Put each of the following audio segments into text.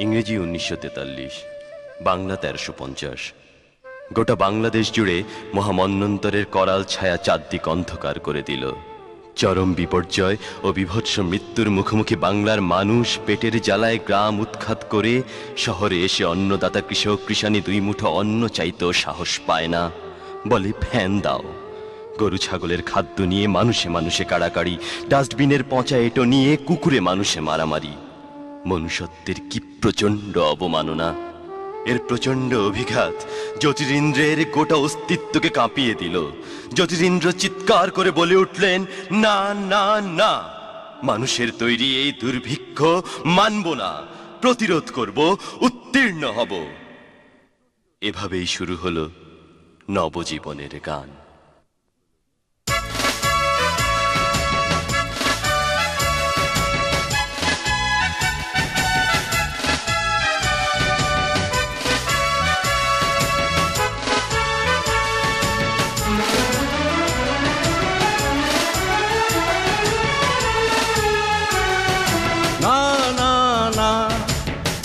ইংরেজি উনিশশো তেতাল্লিশ, বাংলা তেরোশো পঞ্চাশ। গোটা বাংলাদেশ জুড়ে মহামন্বন্তরের করাল ছায়া চারদিক অন্ধকার করে দিল। চরম বিপর্যয় ও বিভৎস মৃত্যুর মুখোমুখি বাংলার মানুষ পেটের জ্বালায় গ্রাম উৎখাত করে শহরে এসে অন্নদাতা কৃষক কৃষানি দুই মুঠো অন্ন চাইতেও সাহস পায় না। বলে ফ্যান দাও। গরু ছাগলের খাদ্য নিয়ে মানুষে মানুষে কাড়াকাড়ি, ডাস্টবিনের পচা এটো নিয়ে কুকুরে মানুষে মারামারি। মনুষ্যত্বের কি প্রচণ্ড অবমাননা? এর প্রচণ্ড অভিঘাত জ্যোতিরিন্দ্রের গোটা অস্তিত্বকে কাঁপিয়ে দিল। জ্যোতিরিন্দ্র চিৎকার করে বলে উঠলেন, না না না, মানুষের তৈরি এই দুর্ভিক্ষ মানব না, প্রতিরোধ করব, উত্তীর্ণ হব। এভাবেই শুরু হলো নবজীবনের গান।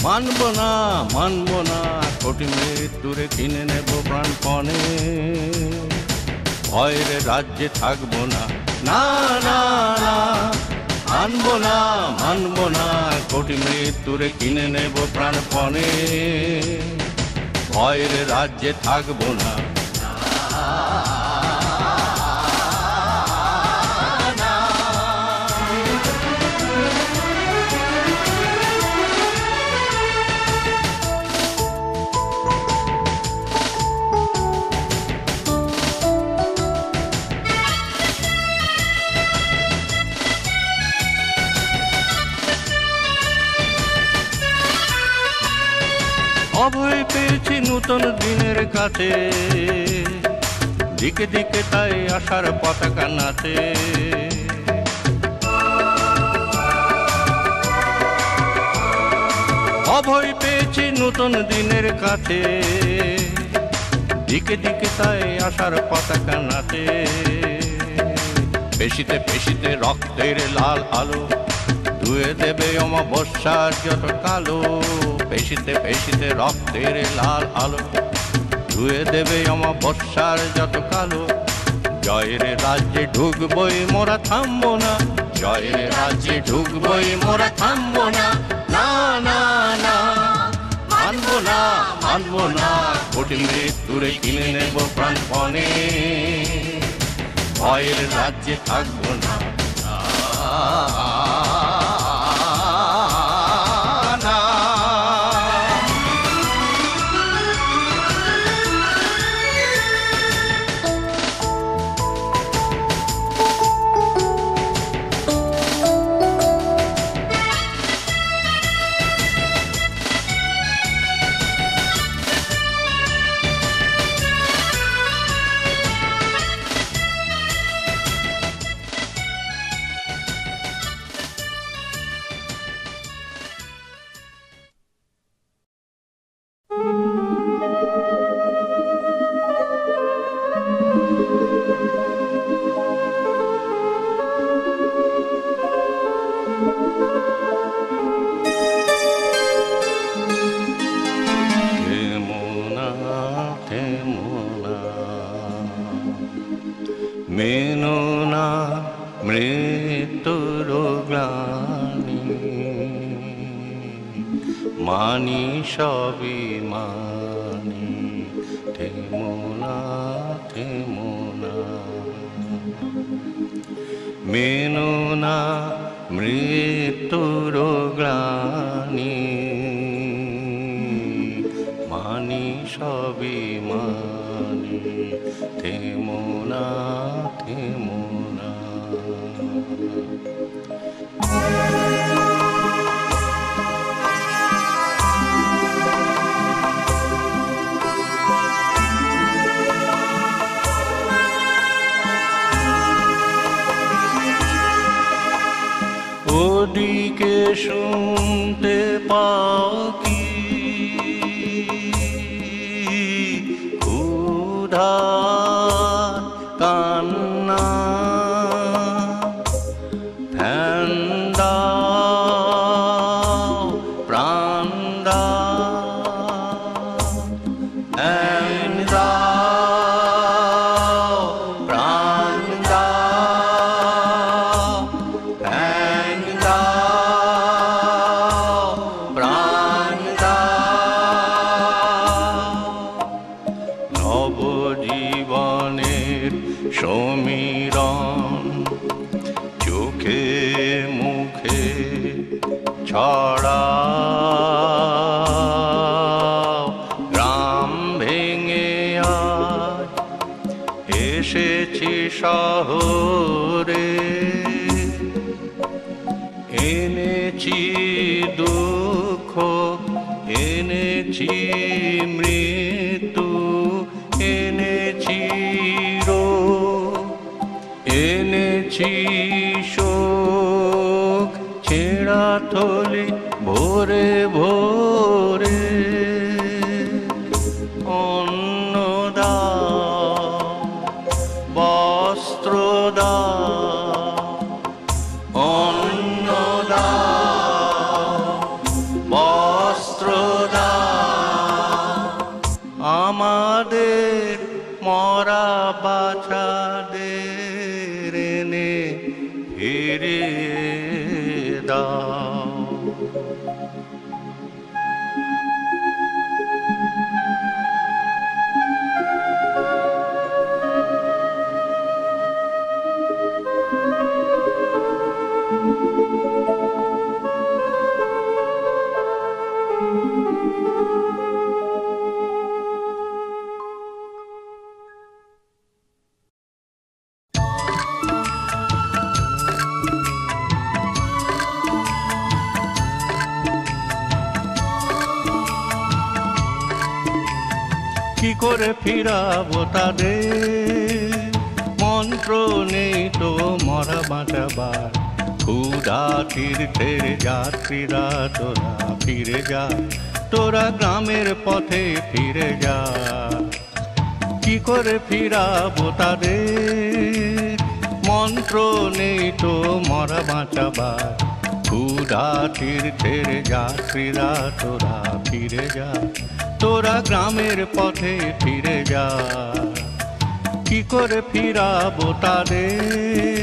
মানব না মানব না। কোটি মৃত্যুরে কিনে নেব প্রাণপণে। ভয়ের রাজ্যে থাকব না। না না না। মানব না মানব না। কোটি মৃত্যুরে কিনে নেব প্রাণপণে। ভয়ের রাজ্যে থাকব না। দিনের দিকে দিকে তাই আশার পতাকা নাচে অভয় পেয়েছি নতুন দিনের কাছে। দিকে দিকে তাই আশার পতাকা নাচে পেশিতে পেশিতে রক্তের লাল আলো ধুয়ে দেবে অমাবস্যার যত কালো। পেশিতে পেশিতে রক্তের লাল আলো ধুয়ে দেবে আমার বর্ষার যত কালো। জয়ের রাজ্যে ঢুকবই, মোরা থামবো না। জয়ের রাজ্যে ঢুকবই, মোরা থামবো না। না না না, মানবো না মানবো না। কোটি মৃত্যুরে কিনে নেব প্রাণপণে। ভয়ের রাজ্যে থাকব না। শহরে এনেছি দুঃখ এনেছি মৃত্যু এনেছি রোগ এনেছি শোক ছেঁড়া থলি ভোরে ভোরে। মন্ত্র নেই তো মরা বাঁচাবার ক্ষুধা তীর্থের যাত্রীরা তোরা ফিরে যা। তোরা গ্রামের পথে ফিরে যা। কি করে ফিরাবো তাদের? মন্ত্র নেই তো মরা বাঁচাবার ক্ষুধা তীর্থের যাত্রীরা তোরা ফিরে যা। তোরা গ্রামের পথে ফিরে যা। করে ফিরাবো তাদের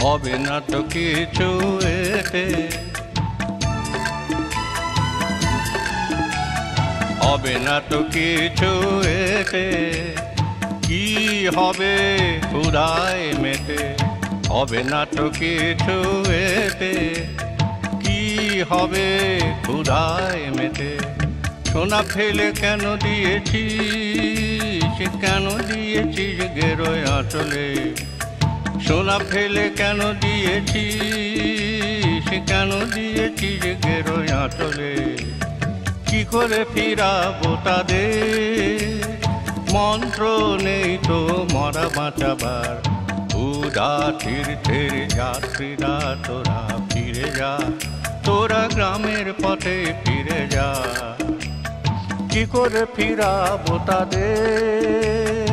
হবে না তো কিছু এতে। হবে না তো কিছু এতে। কি হবে ক্ষুধায় মেতে? হবে না তো কিছু এতে কি হবে ক্ষুধায় মেতে? সোনা ফেলে কেন দিয়েছিস? কেন দিয়েছিস গেরোয় আঁচলে? সোনা ফেলে কেন দিয়েছিস? কেন দিয়েছিস গেরোয় আঁচলে? কি করে ফিরাবো তাদের? মন্ত্র নেই তো মরা বাঁচাবার। উদা তীর্থের যাত্রীরা তোরা ফিরে যা, তোরা গ্রামের পথে ফিরে যা। কি করে ফিরাবো তাদের?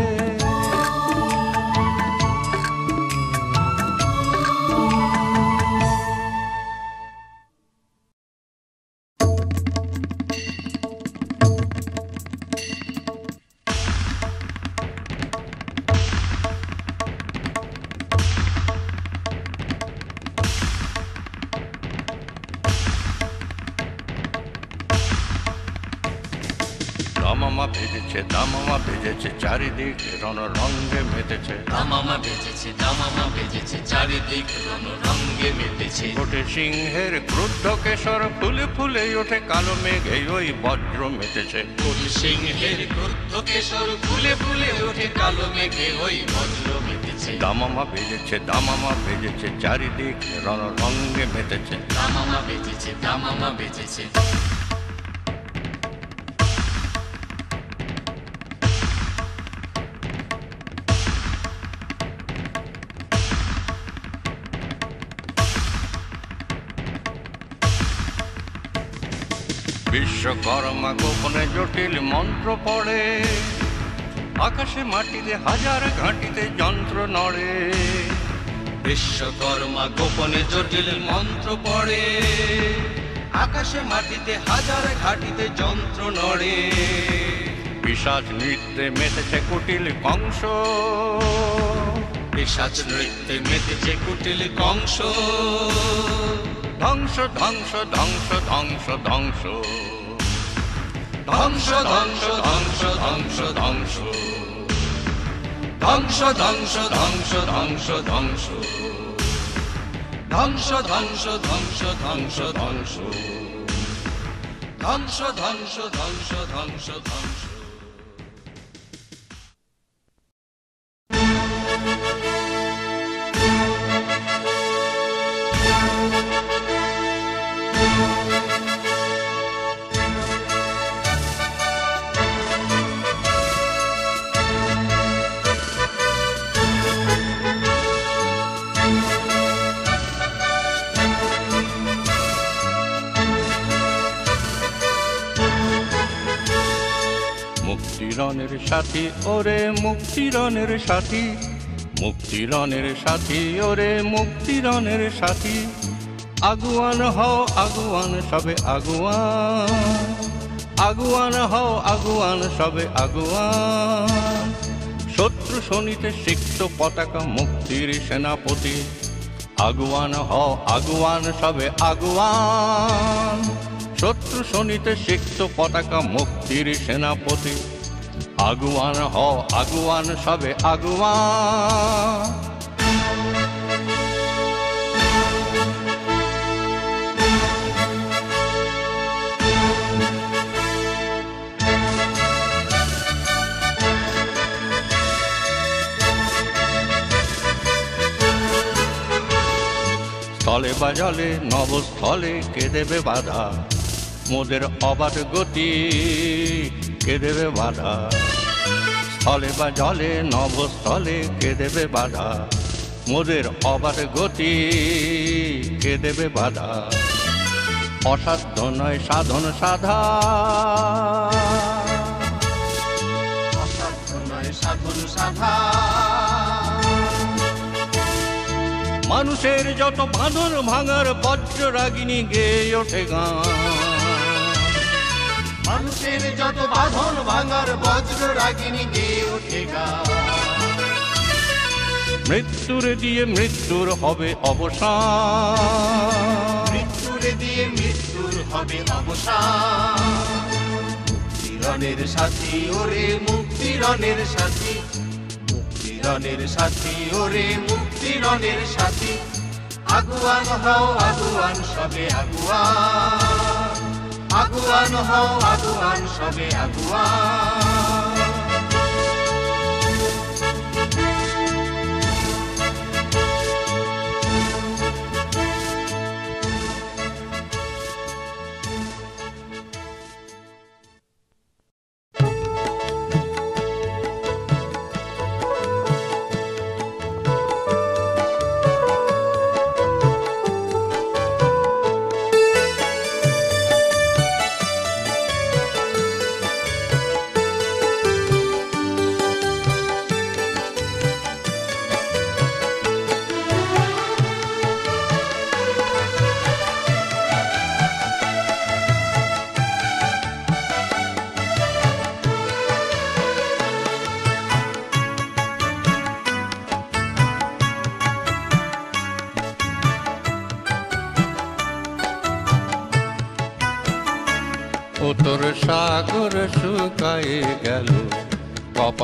চারিদিকে রণ রঙ্গে মেতেছে। দামামা বেজেছে দামামা বেজেছে চারিদিক রণ রঙ্গে মেতেছে। ওঠে সিংহের ক্রুদ্ধ কেশর ফুলে ফুলে ওঠে কালো মেঘে ওই বজ্র মেতেছে। ফুল সিংহের ক্রুদ্ধ কেশর ফুলে ফুলে ওঠে কালো মেঘে ওই বজ্র মেতেছে। দামামা ভেজেছে দামামা ভেজেছে চারিদিকে রণ রঙ্গে মেতেছে। দামামা বেজেছে দামামা বেজেছে। বিশ্বকর্মা গোপনে জটিল মন্ত্র পড়ে। আকাশে মাটিতে হাজার ঘাঁটিতে যন্ত্র নড়ে। বিশ্বকর্মা গোপনে জটিল মন্ত্র পড়ে। আকাশে মাটিতে হাজার ঘাটিতে যন্ত্র নড়ে। পিসাজ নৃত্যে মেতেছে কুটিল কংস। পিসাচ নৃত্যে মেতেছে কুটিল কংস। ধ্বংস ধ্বংস ধ্বংস ধ্বংস ধ্বংস। 堂舍，堂舍，堂舍。সাথী, ওরে মুক্তিরণের সাথী। মুক্তিরণের সাথী, ওরে মুক্তিরণের সাথী। আগুয়ান হও, আগুয়ান, সবে আগুয়ান। আগুয়ান হও, আগুয়ান, সবে আগুয়ান। শত্রু শনিতে সিক্ত পতাকা মুক্তির সেনাপতি। আগুয়ান হও, আগুয়ান, সবে আগুয়ান। শত্রু শনিতে সিক্ত পতাকা মুক্তির সেনাপতি। আগুয়ান হ আগুয়ান সবে আগুয়ান। স্থলে বা জলে, নবস্থলে কে দেবে বাধা? মোদের অবাধ গতি কে দেবে বাধা? স্থলে বা জলে নবস্থলে কে দেবে বাধা? মোদের অবাধ গতি কে দেবে বাধা? অসাধ্য নয় সাধন সাধা। সাধন সাধা। মানুষের যত বাঁধন ভাঙার বজ্র রাগিনী গেয়ে ওঠে গান। মানুষের যত বাঁধন ভাঙার বজ্র রাগিনী গেয়ে ওঠে গা। মৃত্যুর দিয়ে মৃত্যুর হবে অবসান। মৃত্যুরে দিয়ে মৃত্যুর হবে অবসান। মুক্তিরণের সাথী ওরে মুক্তিরণের সাথী। মুক্তিরণের সাথী ওরে মুক্তিরণের সাথী। আগুয়ান হও আগুয়ান সবে আগুয়ান। আগুয়ান হও আগুয়ান সবে আগুয়ান।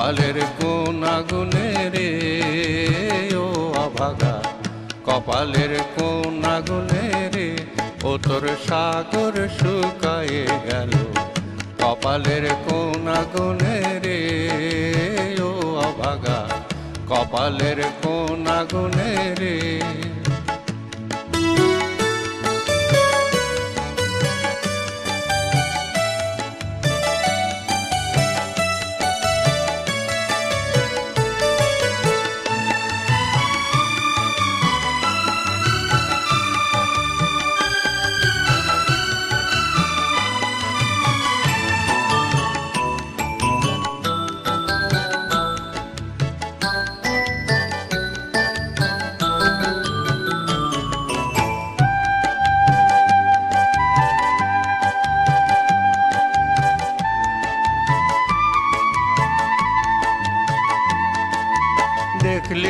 কপালের কোন আগুনে রে, ও অভাগা। কপালের কোন আগুনে রে, ও তোর সাগর শুকায়ে গেল। কপালের কোন আগুনে রে, ও অভাগা। কপালের কোন আগুনে রে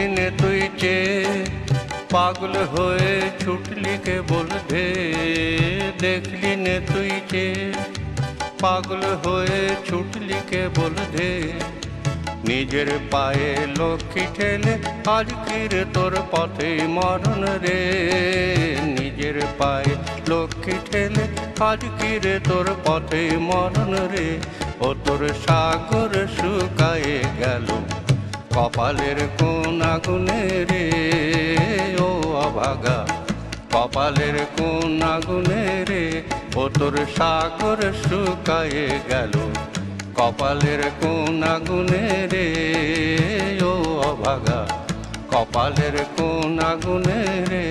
দিনে তুই চে পাগল হয়ে ছুটলি কে বলবে? দেখলি নে তুই চে পাগল হয়ে ছুটলি কে বলবে? নিজের পায়ে লক্ষ্মী ঠেলে আজকের তোর পথে মরণ রে। নিজের পায়ে লক্ষ্মী ঠেলে আজকের তোর পথে মরণ রে। ও তোর সাগর শুকায়ে গেল কপালের কোন আগুনে রে ও অভাগা। কপালের কোন আগুনে রে ও তোর সাগর শুকায়ে গেল। কপালের কোন আগুনে রে ও অভাগা। কপালের কোন আগুনে রে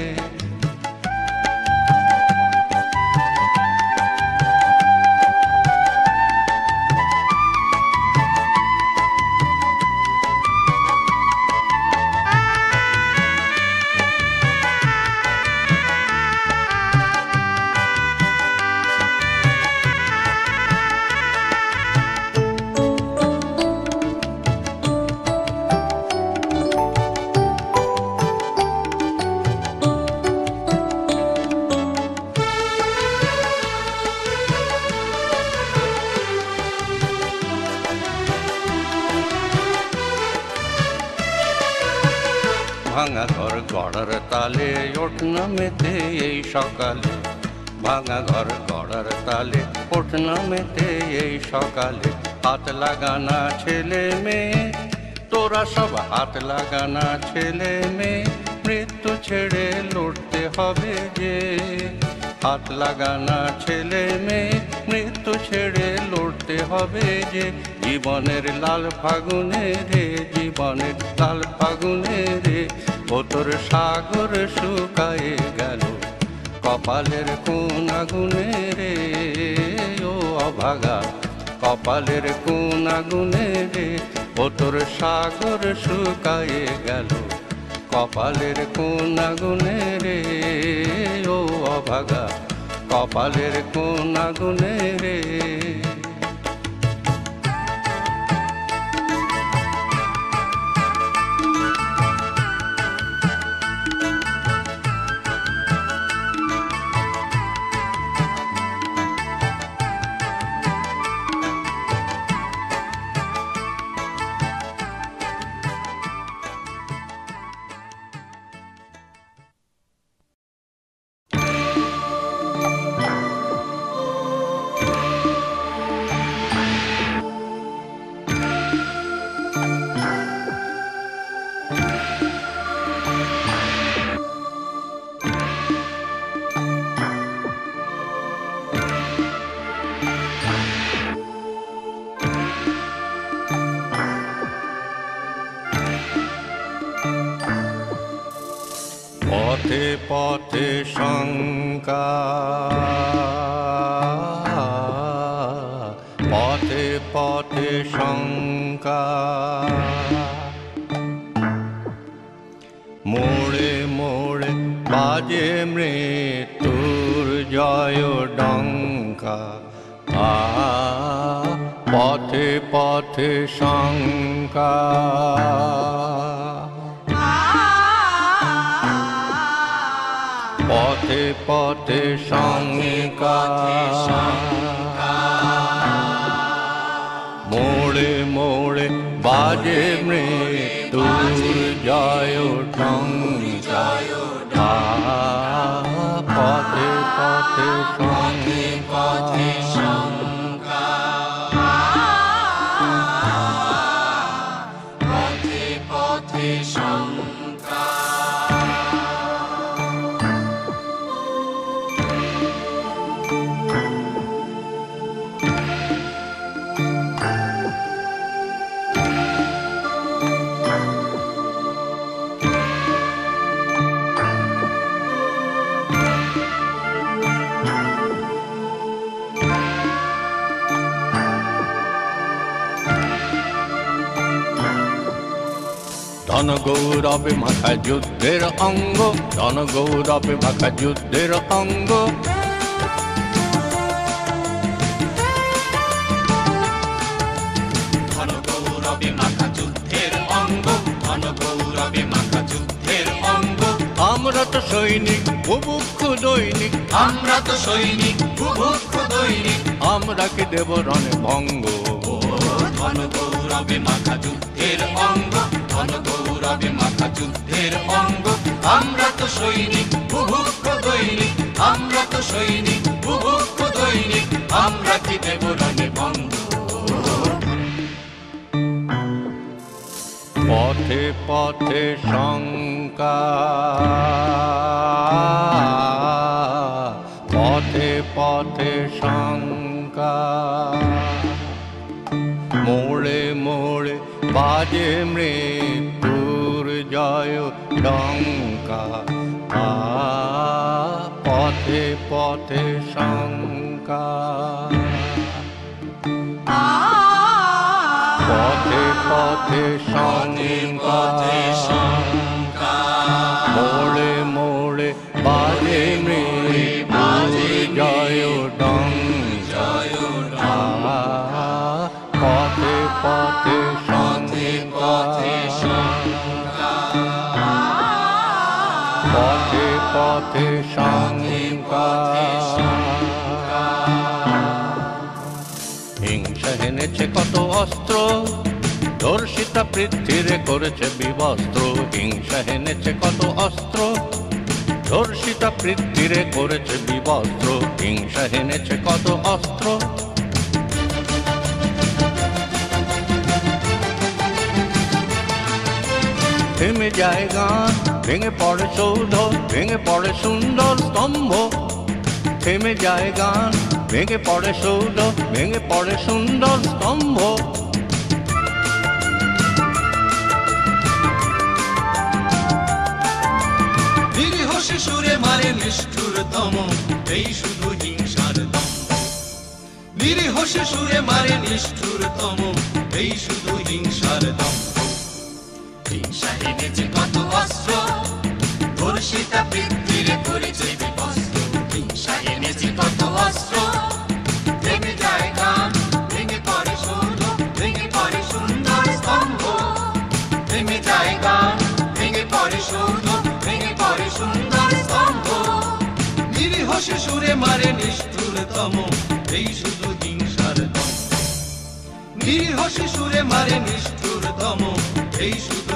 নামেতে এই সকালে, ভাঙা ঘর গড়ার তালে, ওঠ নামেতে এই সকালে, হাত লাগানা ছেলে মেয়ে, তোরা সব হাত লাগানা ছেলে মেয়ে, মৃত্যু ছেড়ে লড়তে হবে যে, হাত লাগানা ছেলে মেয়ে, মৃত্যু ছেড়ে লড়তে হবে যে, জীবনের লাল ফাগুনে রে, জীবনের লাল ফাগুনে রে ও তোর সাগর শুকায়ে গেল। কপালের কোন আগুনে রে, ও অভাগা। কপালের কোন আগুনে রে ও তোর সাগর শুকায়ে গেল। কপালের কোন আগুনে রে, ও অভাগা। কপালের কোন আগুনে রে বাজে মৃত্যু জয় টঙ্কা পথে পথে শঙ্কা ধন গৌরবে মাখা যুদ্ধের অঙ্গ ধন গৌরবে মাখা যুদ্ধের অঙ্গ। ঘন গৌরবে মাখা যুদ্ধের অঙ্গ ঘন গৌরবে মাখা যুদ্ধের অঙ্গ। আমরা তো সৈনিক বুভুক্ষ দৈনিক। আমরা তো সৈনিক বুভুক্ষ দৈনিক। আমরা কি দেব রণে ভঙ্গ ধন গৌরবে মাখা যুদ্ধের অঙ্গ ধন গৌরবে মাখা যুদ্ধের অঙ্গ। আমরা তো সৈনিক বুভুক্ষ দৈনিক। আমরা তো সৈনিক বুভুক্ষ দৈনিক। আমরা কি দেব রণে ভঙ্গ পথে পথে শঙ্কা। পথে পথে শঙ্কা। মোড়ে মোড়ে বাজে জয় ডঙ্কা আ, পথে পথে শঙ্কা। পথে পথে শঙ্কা। পথে হিংসা হেনেছে কত অস্ত্র ধর্ষিতা পৃথিরে করেছে বিবস্ত্র হিংসা হেনেছে কত অস্ত্র ধর্ষিতা পৃথিরে করেছে বিবস্ত্র হিংসা হেনেছে কত অস্ত্র থেমে যায় গান ভেঙে পড়ে সৌধ ভেঙে পড়ে সুন্দর স্তম্ভ। থেমে যায় গান, ভেঙে পড়ে সৌধ ভেঙে পড়ে সুন্দর স্তম্ভ। নিরীহ শিশুরে মারে নিষ্ঠুরতম, এই শুধু হিংসার দম। নিরীহ শিশুরে মারে নিষ্ঠুরতম, এই শুধু হিংসার দম। হিংসা কত অস্ত্র ধর্ষিতা পৃথিবীরে করেছে বিপস্ত হিংসা এনেছে কত অস্ত্র। থেমে যায় গান, ভেঙে পড়ে সৌধ ভেঙে পড়ে সুন্দর স্তম্ভ। থেমে যায় গান, ভেঙে পড়ে সৌধ ভেঙে পড়ে সুন্দর স্তম্ভ। নিরীহ শিশুরে মারে নিষ্ঠুরতম, এই শুধু হিংসার নিরীহ শিশুরে মারে নিষ্ঠুরতম, এই শুধু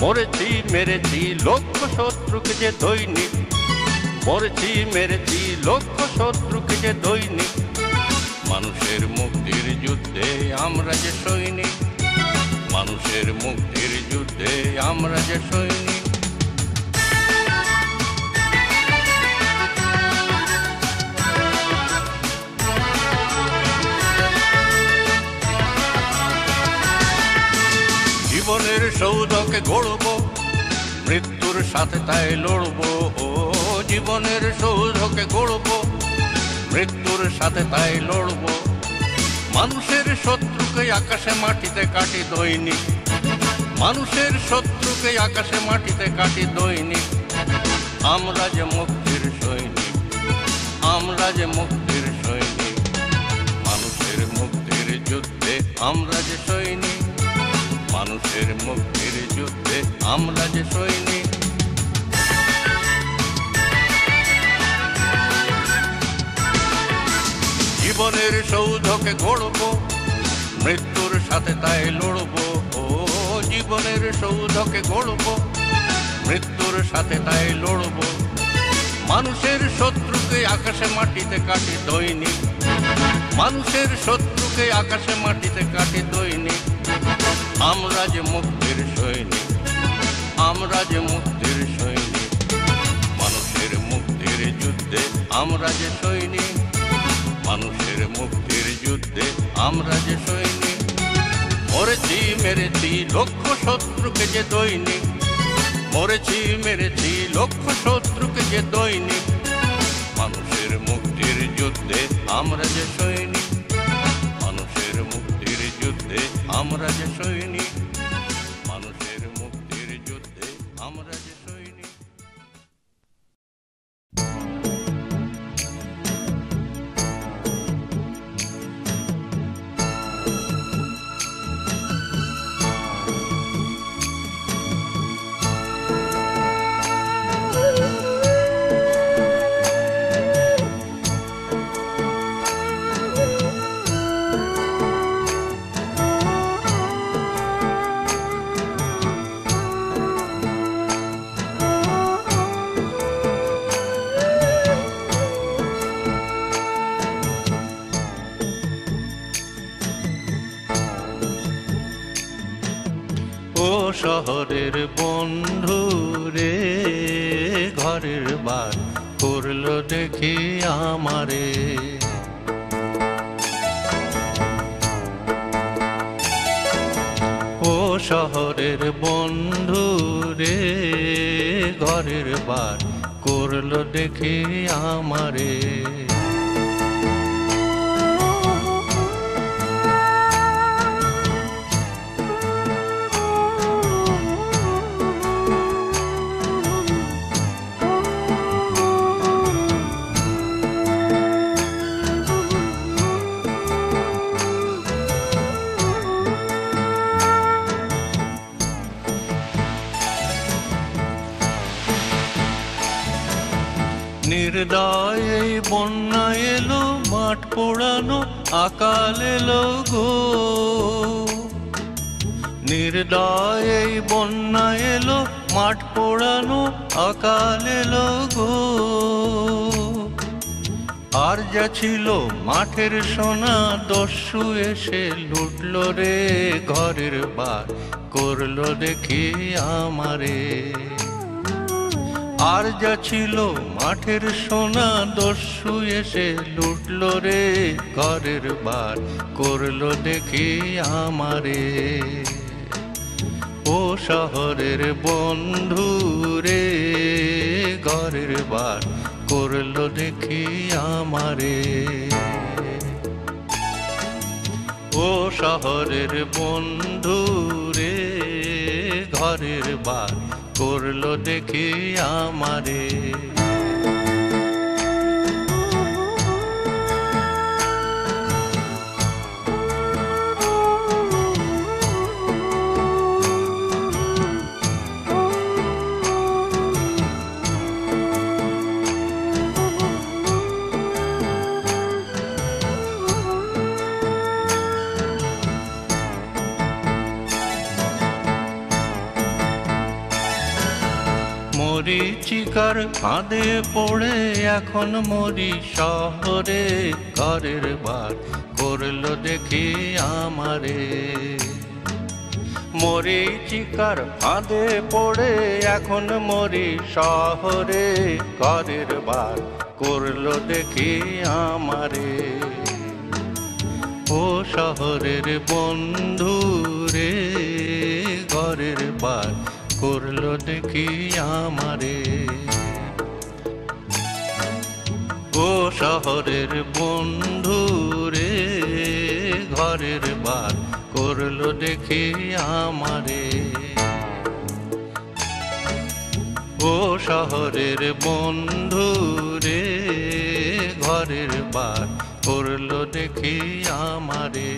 মরেছি, মেরেছি লক্ষ শত্রুকে যে দৈনিক। মরেছি, মেরেছি লক্ষ শত্রুকে যে দৈনিক। মানুষের মুক্তির যুদ্ধে আমরা যে সৈনিক। মানুষের মুক্তির যুদ্ধে আমরা যে সৈনিক। সৌধকে গড়ব, মৃত্যুর সাথে তাই লড়ব, ও জীবনের সৌধকে গড়ব, মৃত্যুর সাথে তাই লড়ব। মানুষের শত্রুকে আকাশে মাটিতে কাটি দৈনিক, মানুষের শত্রুকে আকাশে মাটিতে কাটি দৈনিক। আমরা যে মুক্তির সৈনিক, আমরা যে মুক্তির সৈনিক, মানুষের মুক্তির যুদ্ধে আমরা যে সৈনিক। মানুষের মুক্তির যুদ্ধে আমরা যে সৈনিক। জীবনের সৌধকে গড়ব, মৃত্যুর সাথে তাই লড়ব। ও, জীবনের সৌধকে গড়ব, মৃত্যুর সাথে তাই লড়ব। মানুষের শত্রুকে আকাশে মাটিতে কাটি দৈনিক। মানুষের শত্রুকে আকাশে মাটিতে কাটি দৈনিক। আমরা যে মুক্তির সৈনিক আমরা যে মুক্তির সৈনিক। মানুষের মুক্তির যুদ্ধে আমরা যে সৈনিক, মানুষের মুক্তির যুদ্ধে আমরা যে সৈনিক। মরেছি, মেরেছি লক্ষ শত্রুকে যে দৈনিক, মরেছি, মেরেছি লক্ষ শত্রুকে যে দৈনিক। মানুষের মুক্তির যুদ্ধে আমরা যে সৈনিক। আমরা যে সৈনিক আমারে ও শহরের বন্ধু রে ঘরের বার করল দেখে আমারে। আকাল এলো গো নির্দয় এই বন্যা এলো, মাঠ পোড়ানো আকাল এলো গো আর যা ছিল মাঠের সোনা, দস্যু এসে লুটলো রে, ঘরের বার করল দেখি আমারে। আর যা ছিল মাঠের সোনা, দস্যু এসে লুটলো রে, ঘরের বার করল দেখি আমারে। ও শহরের বন্ধু রে, ঘরের বার করল দেখি আমারে। ও শহরের বন্ধু রে, ঘরের বার করল দেখে আমারে। মরিচিকার ফাঁদে পড়ে এখন মরি শহরে, ঘরের বার করল দেখি আমারে। মরিচিকার ফাঁদে পড়ে এখন মরি শহরে, ঘরের বার করল দেখি আমারে। ও শহরের বন্ধু রে ঘরের বার করল দেখি আমারে। ও শহরের বন্ধু রে ঘরের বার করল দেখি আমারে। ও শহরের বন্ধু রে ঘরের বার করল দেখি আমারে।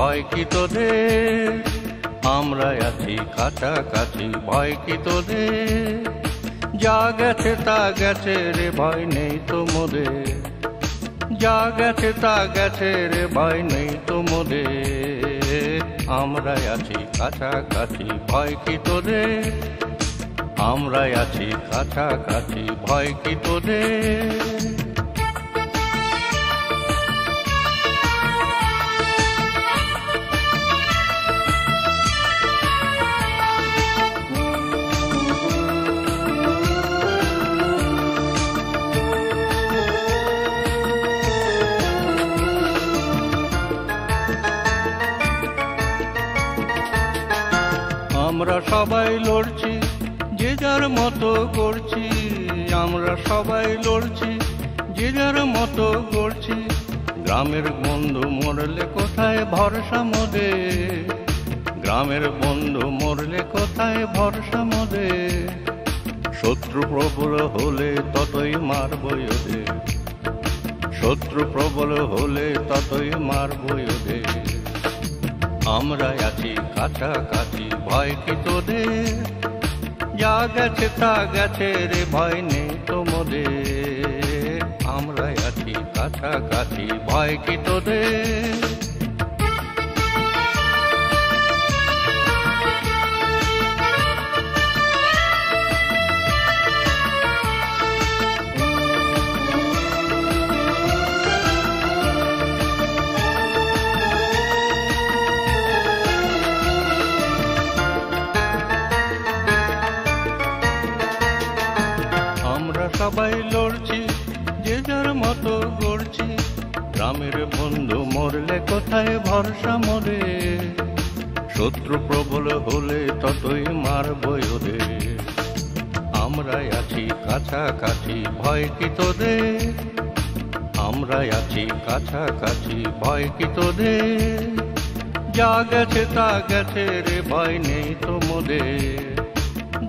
ভয় কি তোদের? আমরা আছি কাছাকাছি, ভয় কি তোদের? যা গেছে তা গেছে রে, ভয় নেই তো মোদের যা গেছে তা গেছে রে, ভয় নেই তো মোদের আমরা আছি কাছাকাছি, ভয় কি তোদের? আমরা আছি কাছাকাছি, ভয় কি তোদের? সবাই লড়ছি, যে যার মতো করছি, আমরা সবাই লড়ছি, যে যার মতো করছি। গ্রামের বন্ধু মরলে কোথায় ভরসা মোদে? গ্রামের বন্ধু মরলে কোথায় ভরসা মোদে? শত্রু প্রবল হলে ততই মারবই ওদের শত্রু প্রবল হলে ততই মারবই ওদের আমরা আছি কাছাকাছি, ভয় কি তোদের? যা গেছে তা গেছে রে, ভয় নেই তোমাদের। আমরা আছি কাছাকাছি, ভয় কি তোদের? গড়ছি গ্রামের বন্ধু মরলে কোথায় ভরসা মরে? শত্রু প্রবল হলে ততই মারবই ওদের আমরা আছি কাছাকাছি, ভয় কি তোদের? আমরা আছি কাছাকাছি, ভয় কি তোদের? যা গেছে তা গেছে রে, ভয় নেই তো মোদের।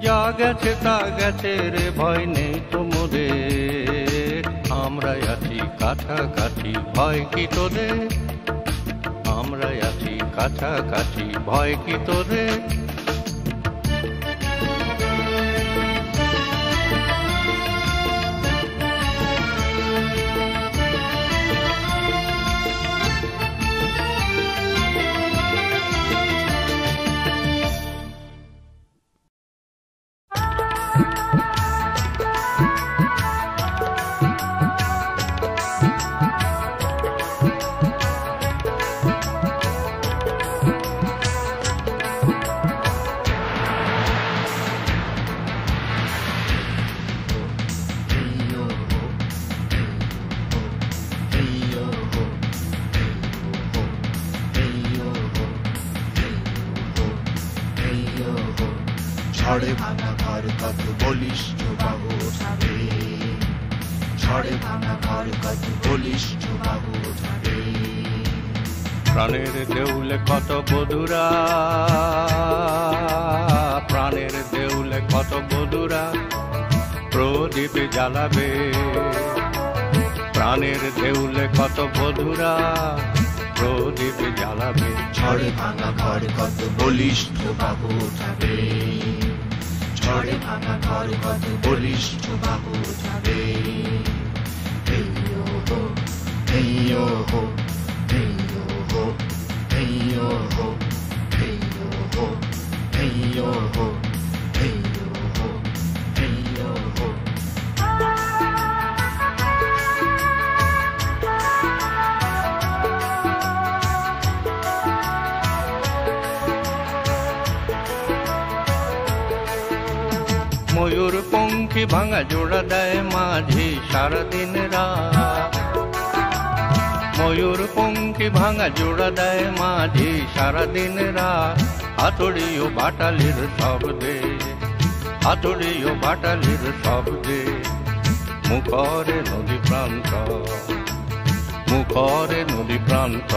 যা গেছে তা গেছে রে, ভয় নেই তো মোদের। আমরা আছি কাছাকাছি ভয় কি তোদের? আমরা আছি কাছাকাছি ভয় কি তোদের? দেউলে কত বধুরা প্রাণের দেউলে কত বধুরা প্রদীপ জ্বালাবে। প্রাণের দেউলে কত বধুরা প্রদীপ জ্বালাবে। ঝড়ে ভাঙা ঘর কত বলিষ্ঠ বাহু ওঠাবে ঝড়ে ভাঙা ঘর কত বলিষ্ঠ ho, hey yo ho, hey yo ho, hey yo ho, hey yo ho, hey yo ho, hey yo ho. ময়ূর পঙ্খী ভাঙা জোড়া দেয় মাঝি সারাদিন রাত ময়ূর পঙ্খী ভাঙা জোড়া দেয় মাঝি, সারাদিন রাত। হাতড়ি ও বাটালির শব্দে, হাতড়ি ও বাটালির শব্দে। মুখরে নদী প্রান্ত, মুখরে নদী প্রান্ত।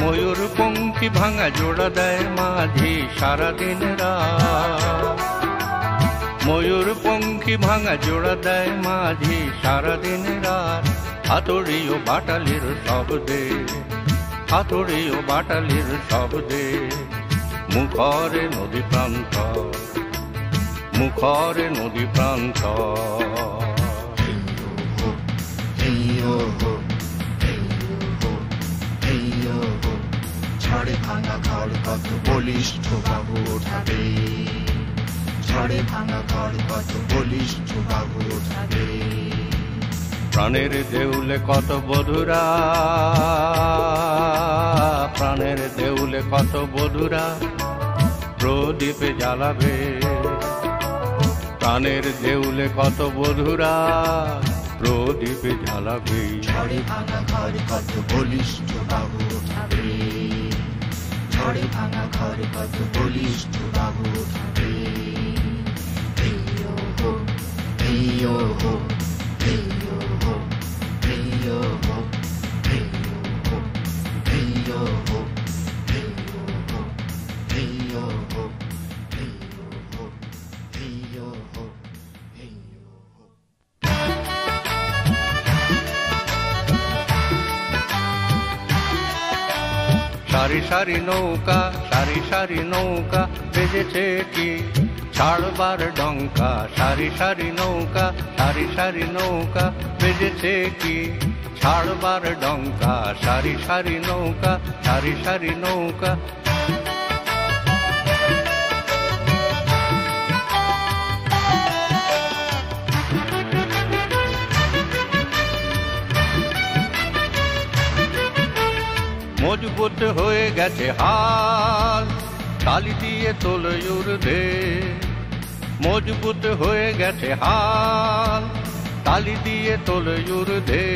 ময়ূর পঙ্খী ভাঙা জোড়া দেয় মাঝি, সারাদিন রাত। ময়ূর পঙ্খী ভাঙা জোড়া দেয় মাঝি, সারাদিন রাত। হাতড়ি ও বাটালির শব্দে, হাতড়ি ও বাটালির শব্দে। মুখরে নদী প্রান্ত, মুখরে নদী প্রান্ত। ঝড়ে ভাঙা ঘর কত বলিষ্ঠ বাহু ওঠাবে। ঝড়ে ভাঙা ঘর কত বলিষ্ঠ বাহু ওঠাবে। প্রাণের দেউলে কত বধুরা প্রাণের দেউলে কত বধুরা প্রদীপে জ্বালাবে। প্রাণের দেউলে কত বধুরা প্রদীপে জ্বালাবে। ঝড়ে ভাঙা ঘর কত বলিষ্ঠ বাহু ওঠাবে। ঝড়ে ভাঙা ঘর কত বলিষ্ঠ বাহু ওঠাবে। এই ও হো এই ও হো এই ও হো এই ও হো এই ও হো এই ও হো এই ও হো এই ও হো এই ও হো এই ও হো সারি সারি নৌকা, সারি সারি নৌকা, বেজেছে কি? ছাড়বার ডঙ্কা, সারি সারি নৌকা, সারি সারি নৌকা বেজেছে কি? ছাড়বার ডঙ্কা, সারি সারি নৌকা, সারি সারি নৌকা। মজবুত হয়ে গেছে হাল। তালি দিয়ে তোলয়ুর দে মজবুত হয়ে গেছে হাল, তালি দিয়ে তোলয়ুর দে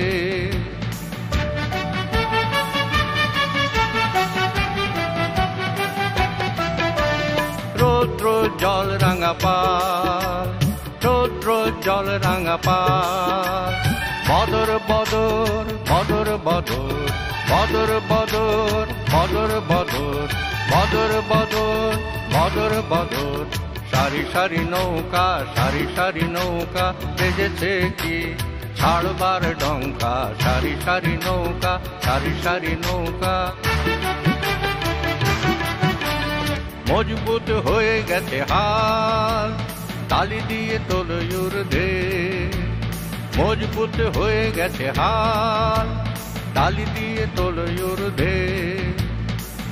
রৌদ্র জল রাঙা পাল রৌদ্র জল রাঙা পাল বদর বদর বদর বদর বদর বদর বদর। বদর বদর বদর বদর, সারি সারি নৌকা, সারি সারি নৌকা, বেজেছে কি? ছাড়বার ডঙ্কা, সারি সারি নৌকা, সারি সারি নৌকা। মজবুত হয়ে গেছে হাল, তালি দিয়ে তোলয়ুর দে মজবুত হয়ে গেছে হাল, তালি দিয়ে তোলয়ুর দে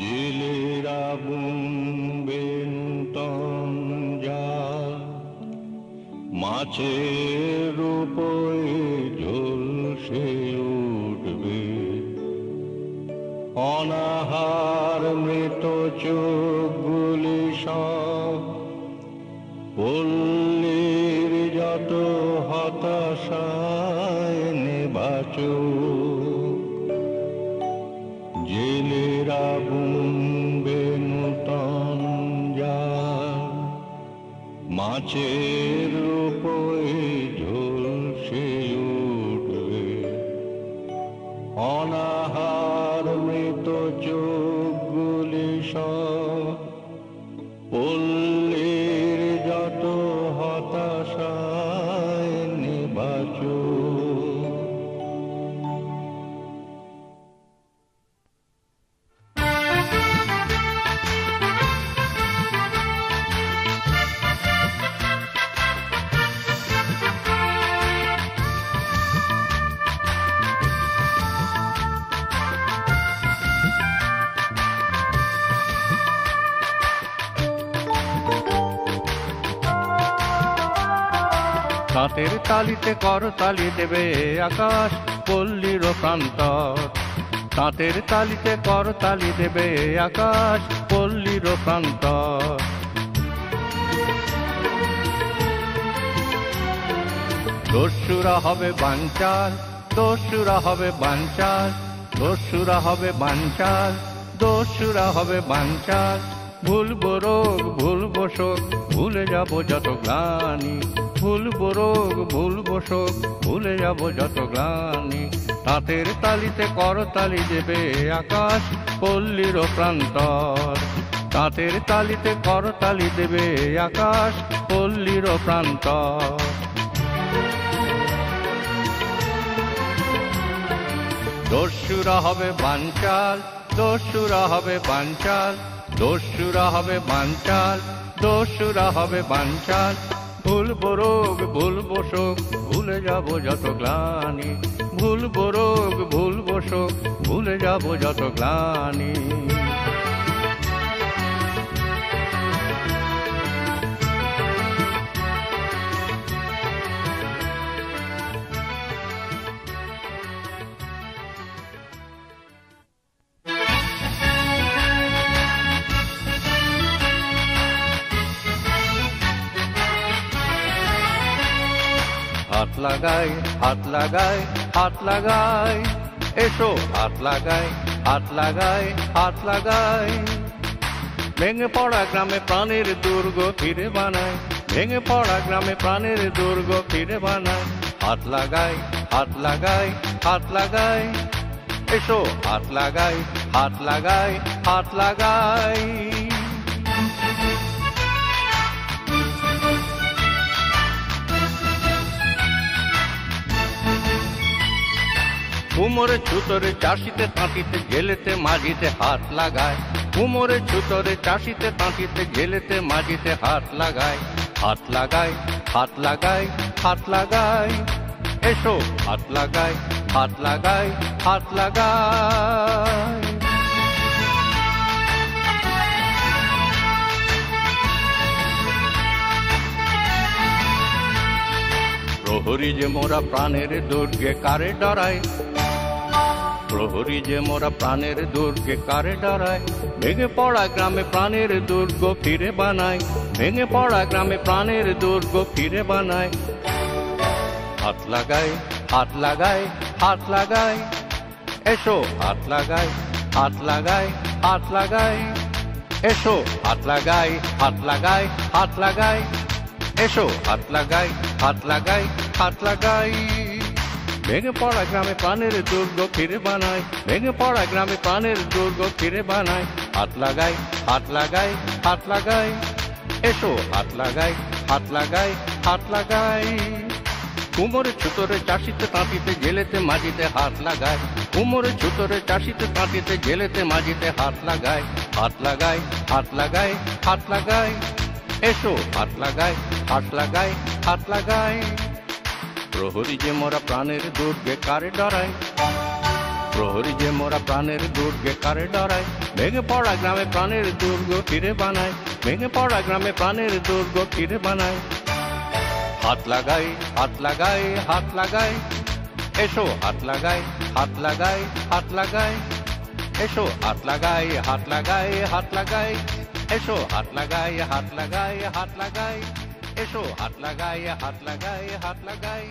জেলেরা বুনবে নূতন জাল। মাছের উপরে ঝলসে উঠবে। অনাহার মৃত চোখগুলি সব পল্লীর যত হতাশায় মাছের উপরে ঝলসে উঠবে। অনা তাঁতের তালিতে কর তালি দেবে আকাশ পল্লীর প্রান্তর। তাঁতের তালিতে কর তালি দেবে আকাশ পল্লীর প্রান্তর। দস্যুরা হবে বাঞ্চাল দস্যুরা হবে বাঞ্চাল দস্যুরা হবে বাঞ্চাল দস্যুরা হবে বাঞ্চাল ভুলবো রোগ, ভুলবো শোক, ভুলে যাব যত গ্লানি। ভুলবো রোগ ভুলবো শোক ভুলে যাব যত গ্লানি। তাঁতের তালিতে করতালি দেবে আকাশ, পল্লীর প্রান্তর। তাঁতের তালিতে করতালি দেবে আকাশ, পল্লীর প্রান্তর। দস্যুরা হবে বাঞ্চাল দস্যুরা হবে বাঞ্চাল দস্যুরা হবে বাঞ্চাল দস্যুরা হবে বাঞ্চাল ভুলবো রোগ, ভুলবো শোক, ভুলে যাব যত গ্লানি। ভুলবো রোগ, ভুলবো শোক, ভুলে যাব যত গ্লানি। লাগাই, হাত লাগাই হাত লাগাই। এসো, হাত লাগাই হাত লাগাই হাত লাগাই। ভেঙে পড়া গ্রামে প্রাণের দুর্গ ফিরে বানায় ভেঙে পড়া গ্রামে প্রাণের দুর্গ ফিরে বানায় হাত লাগাই হাত লাগাই হাত লাগাই। এসো, হাত লাগাই হাত লাগাই হাত লাগাই। কুমোরে ছুতরে চাষিতে তাঁতিতে গেলেতে মাঝিতে হাত লাগায়। কুমোরে ছুতরে চাষিতে তাঁতিতে গেলেতে মাঝিতে হাত লাগায়। হাত লাগায় হাত লাগায় হাত লাগায়। এসো, হাত লাগায় হাত লাগায় হাত লাগায়। প্রহরী যে মোরা প্রাণের দুর্গে কারে ডরায়? প্রহরী যে মোরা প্রাণের দুর্গে কারে ডরায় ভেঙে পড়া গ্রামে প্রাণের দুর্গ ফিরে বানায় ভেঙে পড়া গ্রামে প্রাণের দুর্গ ফিরে বানায় হাত লাগায় হাত লাগায় হাত লাগায় এসো হাত লাগায় হাত লাগায় হাত লাগায় এসো হাত লাগাই হাত লাগাই হাত লাগাই এসো হাত লাগাই হাত লাগাই হাত লাগাই ভেঙে পড়া গ্রামে প্রাণের দুর্গ ফিরে বানায়, ভেঙে পড়া গ্রামে প্রাণের দুর্গ ফিরে বানায়। হাত লাগাই হাত লাগাই হাত লাগাই এসো, হাত লাগাই হাত লাগাই হাত লাগাই কুমোরে ছুতরে চাষিতে তাঁতিতে গেলেতে মাঝিতে হাত লাগায়। কুমোরে ছুতরে চাষিতে তাঁতিতে গেলেতে মাঝিতে হাত লাগায়। হাত লাগাই হাত লাগাই হাত লাগাই এসো, হাত লাগাই হাত লাগাই হাত লাগাই প্রহরী যে মোরা প্রাণের দুর্গে কারে ডরায় প্রহরী যে মোরা প্রাণের দুর্গে কারে ডরায় ভেঙে পড়া গ্রামে প্রাণের দুর্গ ফিরে বানায় ভেঙে পড়া গ্রামে প্রাণের দুর্গ ফিরে বানায় হাত লাগাই হাত লাগাই হাত লাগাই। এসো হাত লাগাই হাত লাগাই হাত লাগাই। এসো হাত লাগাই হাত লাগাই হাত লাগাই। এসো হাত লাগাই হাত লাগাই হাত লাগাই। এসো, হাত লাগাই হাত লাগাই হাত লাগাই।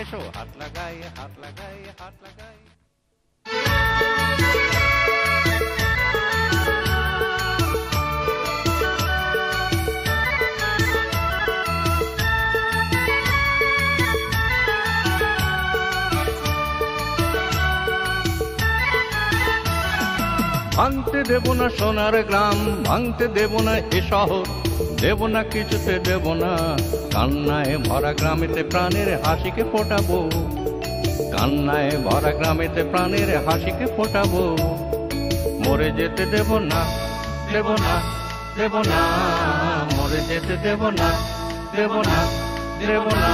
এসো, হাত লাগাই হাত লাগাই হাত লাগাই। ভাঙতে দেব না সোনার গ্রাম, ভাঙতে দেব না এ শহর। দেব না কিছুতে দেব না। কান্নায় ভরা গ্রামেতে প্রাণের হাসিকে ফোটাবো। কান্নায় ভরা গ্রামেতে প্রাণের হাসিকে ফোটাবো। মরে যেতে দেব না দেব না দেব না। মরে যেতে দেব না দেব না দেব না।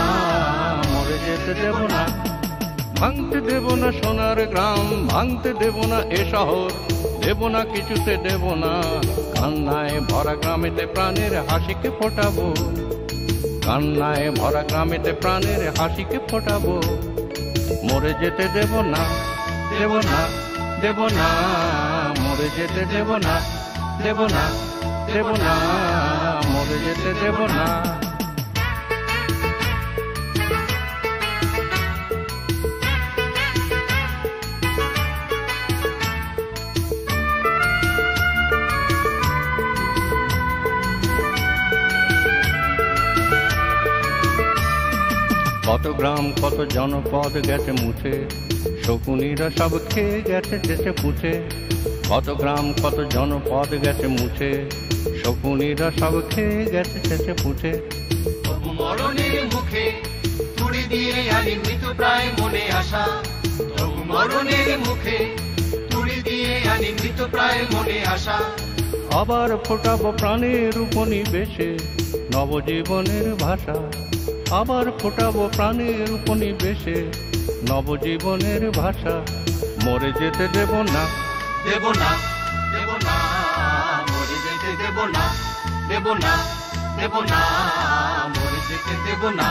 মরে যেতে দেব না। ভাঙতে দেব না সোনার গ্রাম, ভাঙতে দেব না এ শহর। দেব না কিছুতে দেব না, কান্নায় ভরা গ্রামেতে প্রাণের হাসিকে ফোটাবো। কান্নায় ভরা গ্রামেতে প্রাণের হাসিকে ফোটাবো। মরে যেতে দেব না দেব না দেব না। মরে যেতে দেব না দেব না দেব না। মরে যেতে দেব না। কত গ্রাম কত জনপদ গেছে মুছে। শকুনিরা সব খেয়ে গেছে দেশে পুছে। কত গ্রাম কত জনপদ গেছে মুছে। শকুনিরা সব খেয়ে গেছে দেশে পুছে। মরণের মুখে তুড়ি দিয়ে আনি মৃত প্রায় মনে আসা মরণের মুখে তুড়ি দিয়ে আনি মৃত প্রায় মনে আসা আবার ফোটাবো প্রাণের উপনিবেশে নবজীবনের ভাষা। আবার ফোটাবো প্রাণের উপনিবেশে। নবজীবনের ভাষা, মরে যেতে দেব না। দেব না দেব না, মরে যেতে দেব না। দেব না দেব না, মরে যেতে দেব না।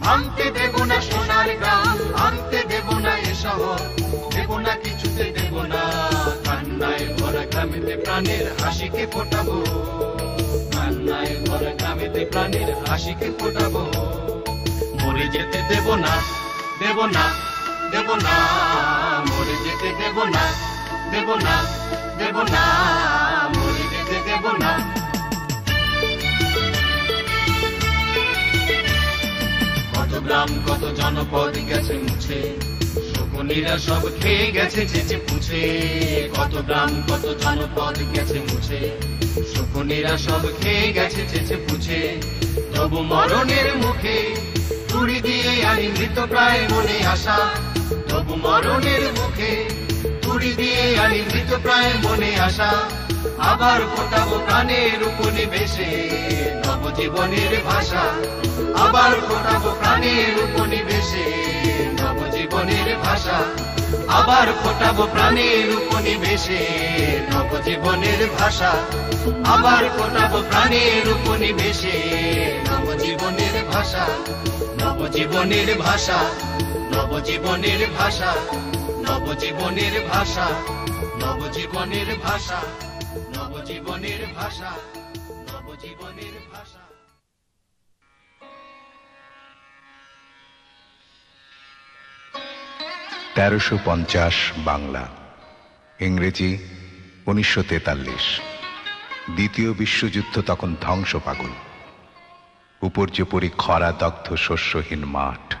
ভাঙতে দেব না সোনার গ্রাম, ভাঙতে দেব না এ শহর। দেব না কিছুতে দেব না, কান্নায় ভরা গ্রামেতে প্রাণের হাসিকে ফোটাবো। কান্নায় ভরা গ্রামেতে প্রাণের হাসিকে ফোটাবো। মরে যেতে দেব না দেব না দেব না। মরে যেতে দেব না দেব না দেব না। মরে যেতে দেব না। কত গ্রাম, কত জনপদ গেছে মুছে। শকুনিরা সব খেয়ে গেছে চেচে পুছে, কত গ্রাম, কত জনপদ গেছে মুছে। শকুনিরা সব খেয়ে গেছে চেচে পুছে, তবু মরণের মুখে তুড়ি দিয়ে আনি মৃত প্রায় মনে আসা তবু মরণের মুখে তুড়ি দিয়ে আনি মৃত প্রায় মনে আসা আবার ফোটাবো প্রাণের উপনিবেশে নবজীবনের ভাষা। আবার ফোটাবো প্রাণের উপনিবেশে নবজীবনের ভাষা। আবার ফোটাবো প্রাণের উপনিবেশে নবজীবনের ভাষা। আবার ফোটাবো প্রাণের উপনিবেশে নবজীবনের ভাষা। নবজীবনের ভাষা নবজীবনের ভাষা নবজীবনের ভাষা নবজীবনের ভাষা নবজীবনের ভাষা। তেরোশো পঞ্চাশ বাংলা। ইংরেজি উনিশশো তেতাল্লিশ। দ্বিতীয় বিশ্বযুদ্ধ তখন ধ্বংস পাগল। উপর্যুপরি খরা দগ্ধ শস্যহীন মাঠ।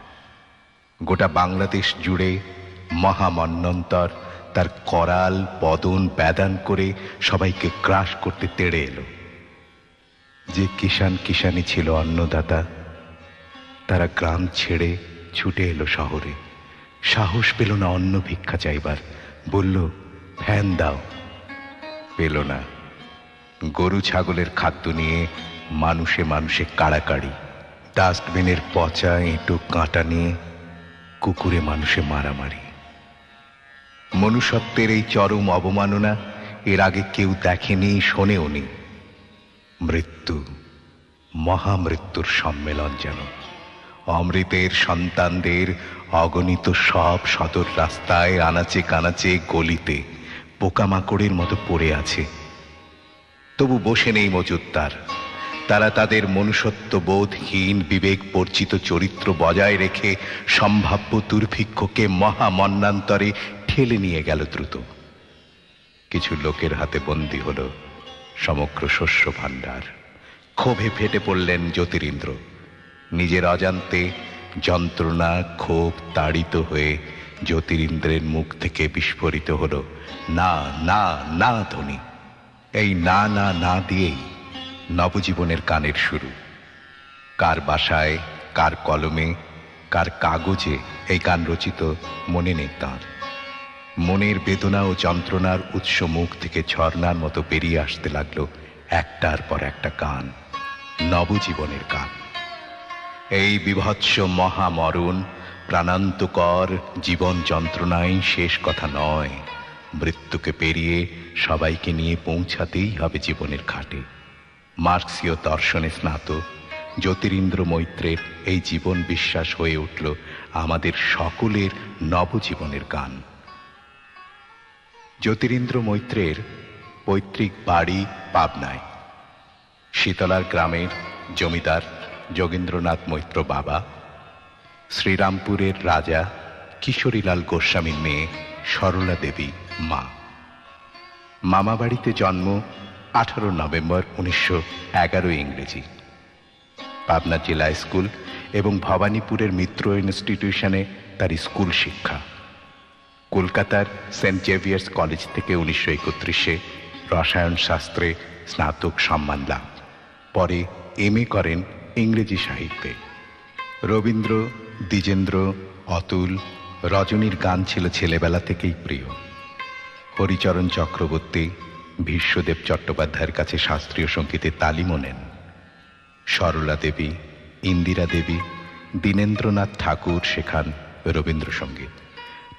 গোটা বাংলাদেশ জুড়ে মহামন্বন্তর, তার করাল, পদন প্যাদান করে সবাইকে গ্রাস করতে তেড়ে এলো। যে কিষান কিষানি ছিল অন্নদাতা, তারা গ্রাম ছেড়ে ছুটে এলো শহরে। সাহস পেল না অন্ন ভিক্ষা চাইবার। বলল, ফ্যান দাও। পেল না। গরু ছাগলের খাদ্য নিয়ে মানুষে মানুষে কাড়াকাড়ি। ডাস্টবিনের পচা এঁটো কাঁটা নিয়ে কুকুরে মানুষে মারামারি। মনুষ্যত্বের এই চরম অবমাননা এর আগে কেউ দেখেনি শোনেও শোনেওনি। মৃত্যু, মহামৃত্যুর সম্মেলন যেন। অমৃতের সন্তানদের অগণিত সব সদর রাস্তায় আনাচে কানাচে গলিতে পোকামাকড়ের মতো পড়ে আছে। তবু বসে নেই মজুদ্দার তারা তাদের মনুষ্যত্ব বোধহীন বিবেক বর্জিত চরিত্র বজায় রেখে সম্ভাব্য দুর্ভিক্ষকে মহামন্নান্তরে ঠেলে নিয়ে গেল দ্রুত। কিছু লোকের হাতে বন্দী হল সমগ্র শস্য ভাণ্ডার। ক্ষোভে ফেটে পড়লেন জ্যোতিরিন্দ্র। নিজের অজান্তে যন্ত্রণা ক্ষোভ তাড়িত হয়ে জ্যোতিরিন্দ্রের মুখ থেকে বিস্ফোরিত হলো। না না না ধ্বনি এই না না না দিয়েই নবজীবনের গানের শুরু। কার বাসায়, কার কলমে, কার কাগজে এই গান রচিত মনে নেই তাঁর। মনের বেদনা ও যন্ত্রণার উৎস মুখ থেকে ঝর্ণার মতো বেরিয়ে আসতে লাগল একটার পর একটা গান, নবজীবনের গান। এই বিভৎস মহামরণ প্রাণান্তকর জীবন যন্ত্রণাই শেষ কথা নয়। মৃত্যুকে পেরিয়ে সবাইকে নিয়ে পৌঁছাতেই হবে জীবনের ঘাটে। মার্ক্সীয় দর্শনে স্নাত জ্যোতিরিন্দ্র মৈত্রের এই জীবন বিশ্বাস হয়ে উঠল আমাদের সকলের নবজীবনের গান। জ্যোতিরিন্দ্র মৈত্রের পৈতৃক বাড়ি পাবনায়। শীতলার গ্রামের জমিদার যোগেন্দ্রনাথ মৈত্র বাবা, শ্রীরামপুরের রাজা কিশোরীলাল গোস্বামীর মেয়ে সরলা দেবী মা। মামাবাড়িতে জন্ম আঠারো নভেম্বর উনিশশো এগারো ইংরেজি। পাবনা জেলা স্কুল এবং ভবানীপুরের মিত্র ইনস্টিটিউশনে তার স্কুল শিক্ষা। কলকাতার সেন্ট জেভিয়ার্স কলেজ থেকে উনিশশো একত্রিশে রসায়ন শাস্ত্রে স্নাতক সম্মান লাভ। পরে এম করেন ইংরেজি সাহিত্যে। রবীন্দ্র, দ্বিজেন্দ্র, অতুল, রজনীর গান ছিল ছেলেবেলা থেকেই প্রিয়। হরিচরণ চক্রবর্তী, ভীষ্মদেব চট্টোপাধ্যায়ের কাছে শাস্ত্রীয় সঙ্গীতের তালিমও নেন। সরলা দেবী, ইন্দিরা দেবী, দীনেন্দ্রনাথ ঠাকুর শেখান রবীন্দ্রসঙ্গীত।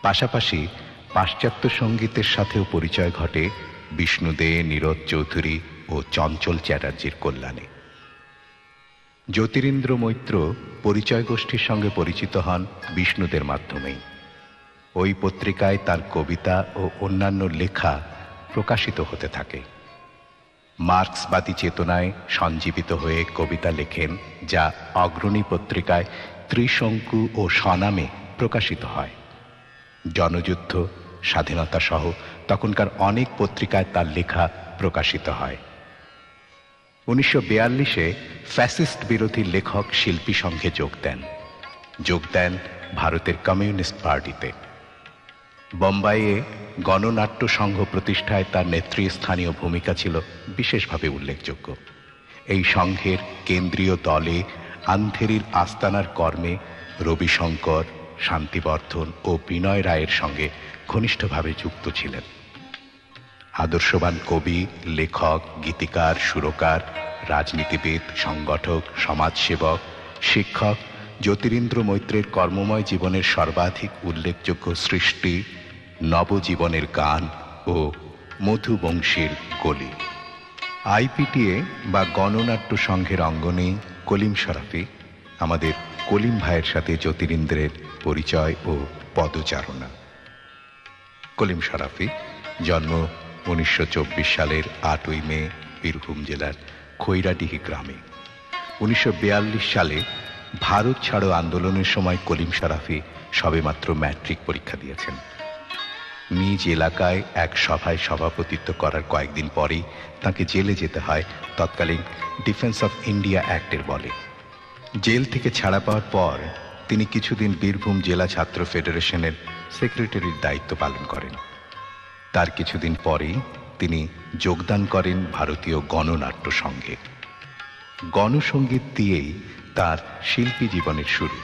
পাশাপাশি পাশ্চাত্য সঙ্গীতের সাথেও পরিচয় ঘটে বিষ্ণুদে নীরজ চৌধুরী ও চঞ্চল চ্যাটার্জির কল্যাণে। জ্যোতিরিন্দ্র মৈত্র পরিচয় গোষ্ঠীর সঙ্গে পরিচিত হন বিষ্ণুদের মাধ্যমেই। ওই পত্রিকায় তার কবিতা ও অন্যান্য লেখা প্রকাশিত হতে থাকে। মার্ক্সবাদী চেতনায় সঞ্জীবিত হয়ে কবিতা লেখেন, যা অগ্রণী পত্রিকায় ত্রিশঙ্কু ও স্বনামে প্রকাশিত হয়। জনযুদ্ধ, স্বাধীনতা সহ তখনকার অনেক পত্রিকায় তার লেখা প্রকাশিত হয়। উনিশশো বিয়াল্লিশে ফ্যাসিস্ট বিরোধী লেখক শিল্পী সংঘে যোগ দেন। যোগ দেন ভারতের কমিউনিস্ট পার্টিতে। বোম্বাইয়ে গণনাট্য সংঘ প্রতিষ্ঠায় তার নেতৃস্থানীয় ভূমিকা ছিল বিশেষভাবে উল্লেখযোগ্য। এই সংঘের কেন্দ্রীয় দলে আন্ধেরির আস্তানার কর্মে রবিশঙ্কর, শান্তিবর্ধন ও বিনয় রায়ের সঙ্গে ঘনিষ্ঠভাবে যুক্ত ছিলেন। আদর্শবান কবি, লেখক, গীতিকার, সুরকার, রাজনীতিবিদ, সংগঠক, সমাজসেবক, শিক্ষক, জ্যোতিরিন্দ্র মৈত্রের কর্মময় জীবনের সর্বাধিক উল্লেখযোগ্য সৃষ্টি, নবজীবনের গান ও মধুবংশীর কলি। আইপিটিএ বা গণনাট্য সংঘের অঙ্গনে কলিম শরাফি আমাদের কলিম ভাইয়ের সাথে জ্যোতিরিন্দ্রের পরিচয় ও পদচারণা। কলিম শরাফি, জন্ম উনিশশো চব্বিশ সালের আটই মে বীরভূম জেলার খৈরাডিহি গ্রামে। উনিশশো সালে ভারত ছাড়ো আন্দোলনের সময় কলিম শরাফি সবেমাত্র ম্যাট্রিক পরীক্ষা দিয়েছেন। নিজ এলাকায় এক সভায় সভাপতিত্ব করার কয়েকদিন পরেই তাকে জেলে যেতে হয় তৎকালীন ডিফেন্স অফ ইন্ডিয়া অ্যাক্টের বলে। জেল থেকে ছাড়া পাওয়ার পর তিনি কিছুদিন বীরভূম জেলা ছাত্র ফেডারেশনের সেক্রেটারির দায়িত্ব পালন করেন। তার কিছুদিন পরেই তিনি যোগদান করেন ভারতীয় গণনাট্য সংঘে গণসঙ্গীত দিয়েই তার শিল্পী জীবনের শুরু।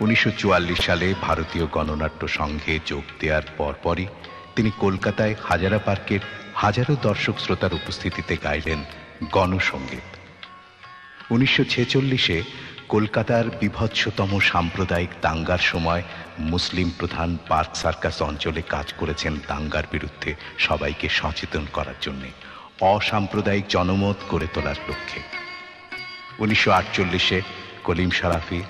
উনিশশো চুয়াল্লিশ সালে ভারতীয় গণনাট্য সংঘে যোগ দেওয়ার পরপরই তিনি কলকাতায় হাজারা পার্কের হাজারো দর্শক শ্রোতার উপস্থিতিতে গাইলেন গণসঙ্গীত উনিশশো ছেচল্লিশে কলকাতার বিভৎসতম সাম্প্রদায়িক দাঙ্গার সময় মুসলিম প্রধান পার্ক সার্কাস অঞ্চলে কাজ করেছেন দাঙ্গার বিরুদ্ধে সবাইকে সচেতন করার জন্য। অসাম্প্রদায়িক জনমত গড়ে তোলার লক্ষ্যে। উনিশশো আটচল্লিশে কলিম সারাফি,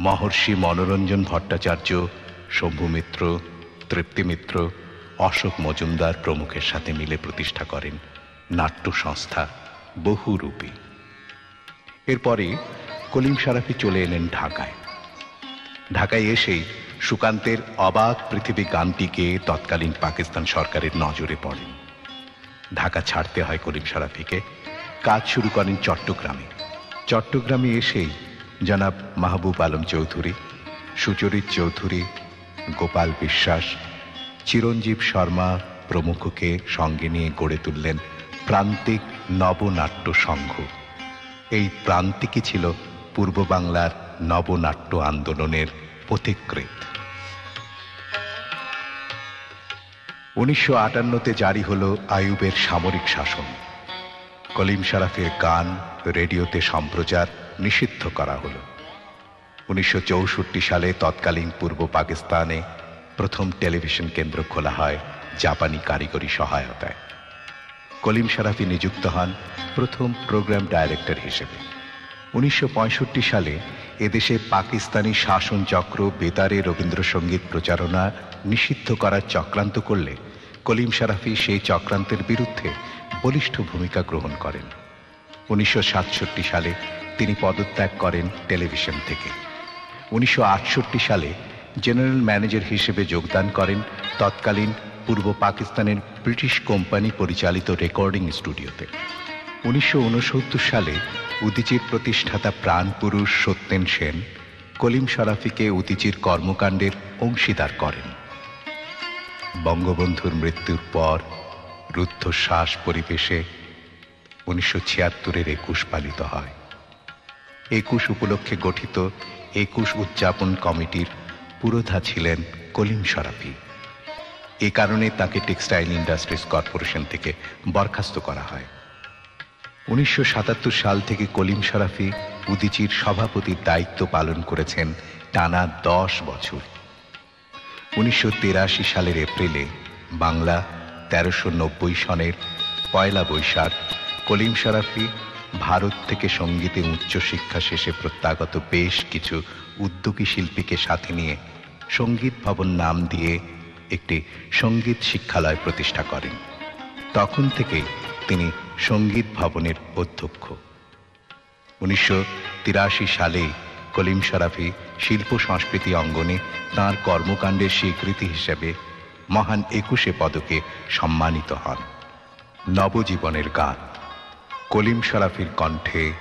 মহর্ষি মনোরঞ্জন ভট্টাচার্য, শম্ভু মিত্র, তৃপ্তি মিত্র, অশোক মজুমদার প্রমুখের সাথে মিলে প্রতিষ্ঠা করেন নাট্য সংস্থা বহুরূপী। এরপরে কলিম সারাফি চলে এলেন ঢাকায়। ঢাকায় এসেই সুকান্তের অবাক পৃথিবী গানটিকে তৎকালীন পাকিস্তান সরকারের নজরে পড়েন ঢাকা ছাড়তে হয় করিম সারাফিকে কাজ শুরু করেন চট্টগ্রামে। চট্টগ্রামে এসেই জনাব মাহবুব আলম চৌধুরী, সুচরিত চৌধুরী, গোপাল বিশ্বাস, চিরঞ্জীব শর্মা প্রমুখকে সঙ্গে নিয়ে গড়ে তুললেন প্রান্তিক নবনাট্য সংঘ। এই প্রান্তিকই ছিল পূর্ব বাংলার নবনাট্য আন্দোলনের পথিকৃত উনিশশো আটান্নতে জারি হল আয়ুবের সামরিক শাসন। কলিম শারাফের গান, রেডিওতে সম্প্রচার নিষিদ্ধ করা হলো। উনিশশো সালে তৎকালীন পূর্ব পাকিস্তানে প্রথম টেলিভিশন কেন্দ্র খোলা হয় জাপানি কারিগরি সহায়তায়। কলিম শারাফি নিযুক্ত হন প্রথম প্রোগ্রাম ডাইরেক্টর হিসেবে। উনিশশো পঁয়ষট্টি সালে এদেশে পাকিস্তানি শাসন চক্র বেতারে রবীন্দ্রসঙ্গীত প্রচারণা নিষিদ্ধ করার চক্রান্ত করলে কলিম শারাফি সেই চক্রান্তের বিরুদ্ধে বলিষ্ঠ ভূমিকা গ্রহণ করেন। উনিশশো সাতষট্টি সালে তিনি পদত্যাগ করেন টেলিভিশন থেকে। উনিশশো আটষট্টি সালে জেনারেল ম্যানেজার হিসেবে যোগদান করেন তৎকালীন পূর্ব পাকিস্তানের ব্রিটিশ কোম্পানি পরিচালিত রেকর্ডিং স্টুডিওতে। উনিশশো ঊনসত্তর সালে উদিচির প্রতিষ্ঠাতা প্রাণপুরুষ সত্যেন সেন কলিম শরাফিকে উদিচির কর্মকাণ্ডের অংশীদার করেন। বঙ্গবন্ধুর মৃত্যুর পর রুদ্ধশ্বাস পরিবেশে উনিশশো ছিয়াত্তরের একুশ পালিত হয়। একুশ উপলক্ষে গঠিত একুশ উদযাপন কমিটির পুরোধা ছিলেন কলিম শরাফি। এ কারণে তাকে টেক্সটাইল ইন্ডাস্ট্রিজ কর্পোরেশন থেকে বরখাস্ত করা হয়। উনিশশো সাতাত্তর সাল থেকে কলিম শরাফি উদিচির সভাপতির দায়িত্ব পালন করেছেন টানা দশ বছর। উনিশশো সালের এপ্রিলে বাংলা তেরোশো নব্বই সনের পয়লা বৈশাখ কলিম শরাফি ভারত থেকে সঙ্গীতে উচ্চশিক্ষা শেষে প্রত্যাগত বেশ কিছু উদ্যোগী শিল্পীকে সাথে নিয়ে সংগীত ভবন নাম দিয়ে একটি সংগীত শিক্ষালয় প্রতিষ্ঠা করেন। তখন থেকেই তিনি সংগীত ভবনের অধ্যক্ষ। উনিশশো তিরাশি সালে কলিম শরাফি শিল্প সংস্কৃতি অঙ্গনে তাঁর কর্মকাণ্ডের স্বীকৃতি হিসেবে মহান একুশে পদকে সম্মানিত হন। নবজীবনের গান। কলিম শরাফির কণ্ঠে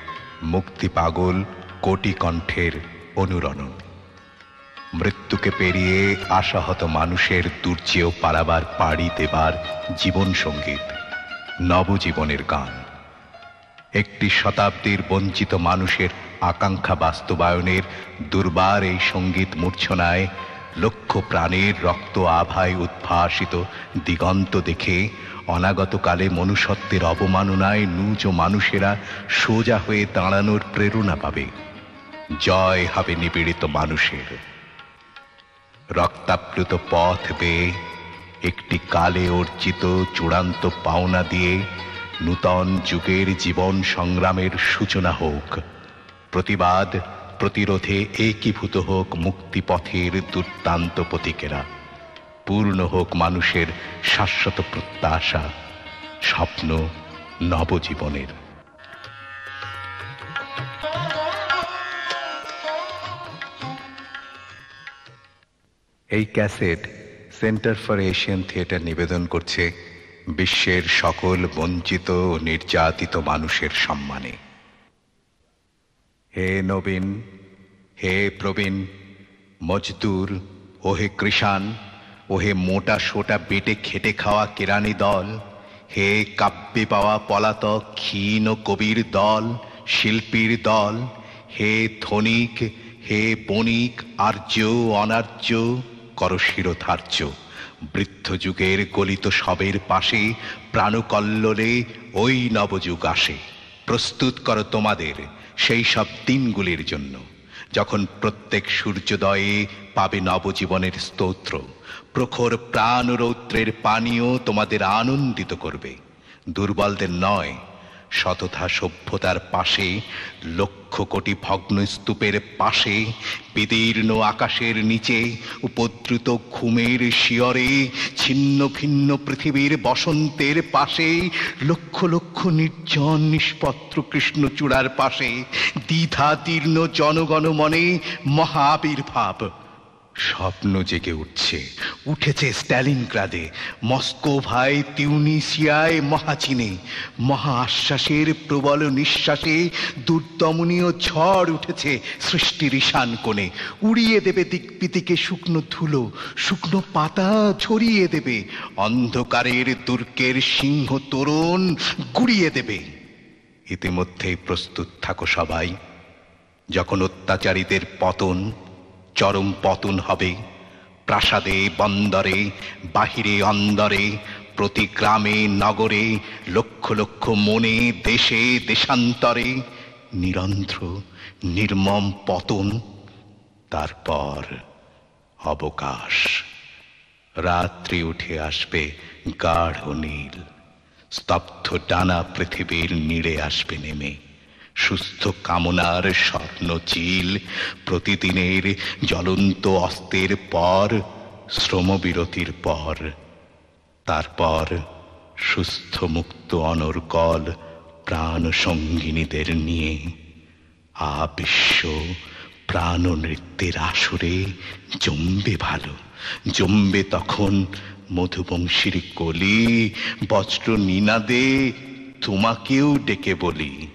মুক্তি পাগল কোটি কণ্ঠের অনুরণন। মৃত্যুকে পেরিয়ে আশাহত মানুষের দুর্যেয় পারাবার পাড়ি দেবার জীবন সংগীত। নবজীবনের গান। একটি শতাব্দীর বঞ্চিত মানুষের আকাঙ্ক্ষা বাস্তবায়নের দুর্বার এই সংগীত মূর্ছনায় লক্ষ প্রাণের রক্ত আভায় উদ্ভাসিত দিগন্ত দেখে অনাগতকালে মনুষ্যত্বের অবমাননায় নুজ মানুষেরা সোজা হয়ে দাঁড়ানোর প্রেরণা পাবে। জয় হবে নিপীড়িত মানুষের। রক্তাপ্লুত পথ বেয়ে একটি কালে অর্জিত চূড়ান্ত পাওনা দিয়ে নূতন যুগের জীবন সংগ্রামের সূচনা হোক। প্রতিবাদ, প্রতিরোধে একীভূত হোক মুক্তিপথের দুর্দান্ত প্রতীকেরা। পূর্ণ হোক মানুষের শাশ্বত প্রত্যাশা, স্বপ্ন নবজীবনের। এই cassette centre for Asian theatre নিবেদন করছে বিশ্বের সকল বঞ্চিত ও নির্যাতিত মানুষের সম্মানে। হে নবীন, হে প্রবীণ, মজদুর ও হে কৃষাণ ও হে মোটা সোটা বেটে খেটে খাওয়া কেরানি দল, হে কাব্যে পাওয়া পলাতক ক্ষীণ কবির দল, শিল্পীর দল, হে ধনিক, হে বণিক, আর্য, অনার্য করশিরোধার্য। বৃদ্ধ যুগের গলিত সবের পাশে প্রাণকল্লোলে ওই নবযুগ আসে। প্রস্তুত করো তোমাদের সেই সব দিনগুলির জন্য। যখন প্রত্যেক সূর্যোদয়ে পাবে নবজীবনের স্তোত্র, প্রখর প্রাণ রৌদ্রের পানীয় তোমাদের আনন্দিত করবে। দুর্বলদের নয় শতথা সভ্যতার পাশে, লক্ষ কোটি ভগ্ন স্তূপের পাশে, বিদীর্ণ আকাশের নিচে, উপদ্রুত ঘুমের শিয়রে, ছিন্ন ভিন্ন পৃথিবীর বসন্তের পাশে, লক্ষ লক্ষ নির্জন নিষ্পত্র কৃষ্ণচূড়ার পাশে, দ্বিধাতীর্ণ জনগণ মনে মহা আবির্ভাব স্বপ্ন জেগে উঠছে। উঠেছে স্ট্যালিন স্ট্যালিনগ্রাদে, মস্কোভায়, তিউনিসিয়ায়, মহাচীনে। মহা আশ্বাসের প্রবল নিঃশ্বাসে দুর্দমনীয় ঝড় উঠেছে সৃষ্টির ঈশান কোণে। উড়িয়ে দেবে দিকপিতিকে শুকনো ধুলো, শুকনো পাতা ছড়িয়ে দেবে। অন্ধকারের দুর্গের সিংহ তোরণ গুড়িয়ে দেবে। ইতিমধ্যেই প্রস্তুত থাকো সবাই। যখন অত্যাচারীদের পতন চরম পতন হবে। প্রাসাদে, বন্দরে, বাহিরে, অন্দরে, প্রতি গ্রামে, নগরে, লক্ষ লক্ষ মনে, দেশে, দেশান্তরে নিরন্ধ্র, নির্মম পতন, তারপর অবকাশ। রাত্রি উঠে আসবে গাঢ় নীল। স্তব্ধ টানা পৃথিবীর নীড়ে আসবে নেমে। সুস্থ কামনার স্বর্ণ চিল। প্রতিদিনের জ্বলন্ত অস্তের পর, শ্রমবিরতির পর, তারপর সুস্থ মুক্ত অনর্গল প্রাণ সঙ্গিনীদের নিয়ে, আ বিশ্ব প্রাণ নৃত্যের আসরে জমবে ভালো। জমবে তখন মধুবংশীর কলি, বজ্র নিনাদে তোমাকেও ডেকে বলি।